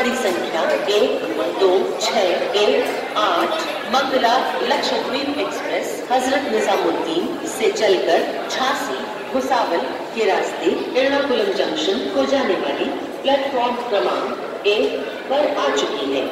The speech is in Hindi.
गाड़ी संख्या एक, दो छः एक, आठ, मंगला लक्षद्वीप एक्सप्रेस, हज़रत निजामुद्दीन से चलकर झांसी, भुसावल के रास्ते एर्णाकुलम जंक्शन को जाने वाली प्लेटफॉर्म क्रमांक एक पर आ चुकी है।